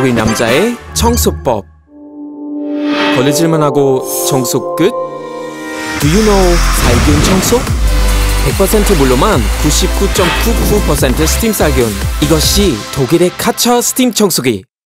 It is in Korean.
외국인 남자의 청소법 걸레질만 하고 청소 끝? Do you know 살균 청소? 100% 물로만 99.99% 스팀 살균 이것이 독일의 카처 스팀 청소기